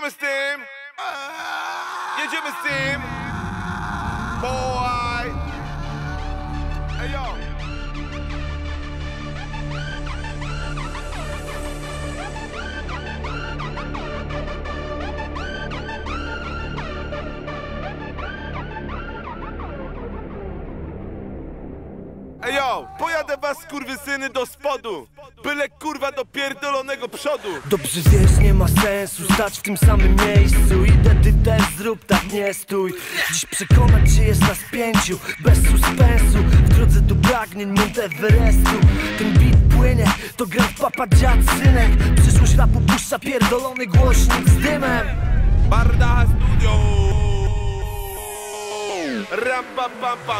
Jedziemy z tym! Jedziemy z tym! Boy! Ej yo! Pojadę was kurwysyny do spodu! Byle kurwa do pierdolonego przodu! Dobrze wiesz, nie ma sensu stać w tym samym miejscu Idę, ty też zrób tak, nie stój Dziś przekonać cię jest nas pięciu Bez suspensu, w drodze do pragnień Monteverestu Ten beat płynie, to gra w papa dziad synek Przyszłość rapu puszcza pierdolony głośnik z dymem Barda Studio!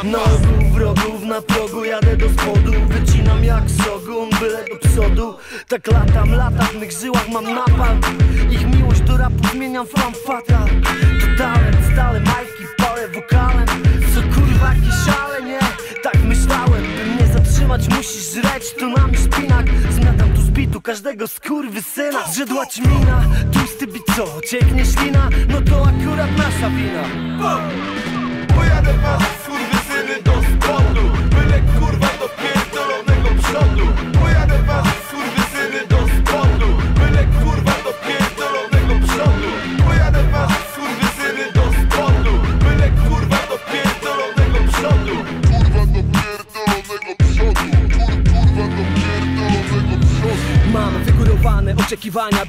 Ogół wrogów, na progu jadę do spodu. Wycinam jak sogun, byle do przodu. Tak latam, latam, w mych żyłach mam napalm Ich miłość do rapu zmieniam flam fatal. To talent, stale majki, parę wokalem. Co kurwa jakiś szale, nie? Tak myślałem, by mnie zatrzymać musisz żreć Tu nami szpinak, zmiatam tu z bitu każdego skurwysyna Zrzedła ci mina, tłusty bit co? Cieknie ślina? No to akurat nasza wina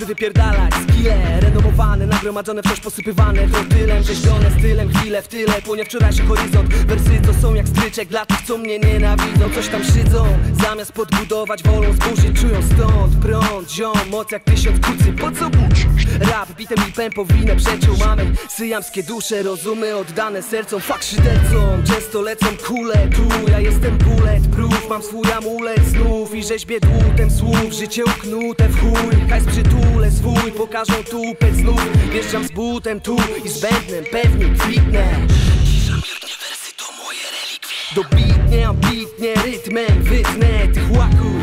by wypierdalać skille Renomowane, nagromadzone, wciąż posypywane Trotylem, rzeźbione stylem, chwilę w tyle Płonie wczorajszy horyzont. Wersy to są jak stryczek dla tych, co mnie nienawidzą. Coś tam szydzą, zamiast podbudować wolą zburzyć Czują stąd prąd, ziom, moc jak tysiąc kucy. Po co budzić? Rap, bitem i pępowinę przeciął mamy Syjamskie dusze, rozumy oddane sercom. Fak szydercom, często lecą kule. Tu ja jestem bullet proof, mam swój amulet znów. I rzeźbię dłutem słów, życie uknute w chuj. Hajs przytule swój, pokażą tupet znów. Wjeżdżam z butem tu i z bębnem pewnie kwitnę. Dobitnie, ambitnie, rytmem wytnę tych łaków.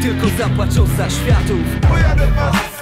I tylko zapłaczą za światów. Pojadę was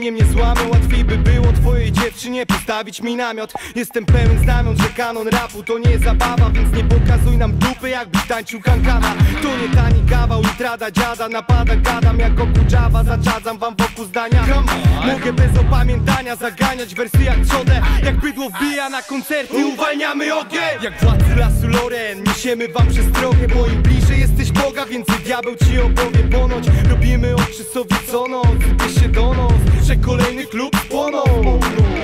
mnie złamią Łatwiej by było twojej dziewczynie postawić mi namiot. Jestem pełen znamion, że kanon rapu to nie zabawa Więc nie pokazuj nam dupy jakbyś tańczył kankana To nie tani kawał, litrada dziada Napada, gadam jak Java Zaczadzam wam wokół zdania. Mogę bez opamiętania zaganiać wersy jak trzodę. Jak bydło wbija na koncerty, uwalniamy ogień. Jak władcy lasu Loren, niesiemy wam przestrogę Bo im bliżej Boga, więcej diabeł ci opowie Ponoć. Robimy oczy sobie co noc się do nos, że kolejny klub spłonął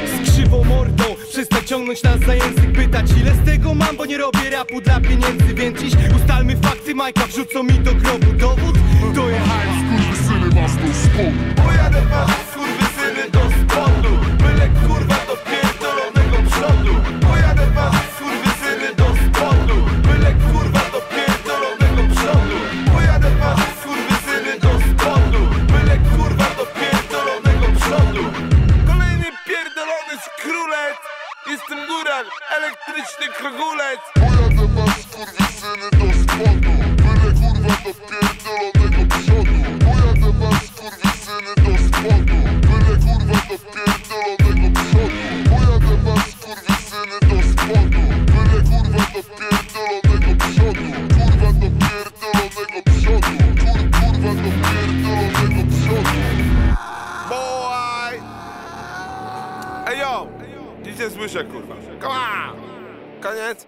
Z krzywą mordą, przestań ciągnąć nas za język Pytać ile z tego mam, bo nie robię rapu dla pieniędzy Więc dziś ustalmy fakty, Majka wrzucą mi do grobu Dowód? To jechałem Kurwysyny was do spodu Pojadę was pierdolony skrólec Jestem góral, elektryczny krogulec. Pojadę was kurwysyny do spodu Byle kurwa do pierdolonego Nie słyszę kurwa Come on! Koniec?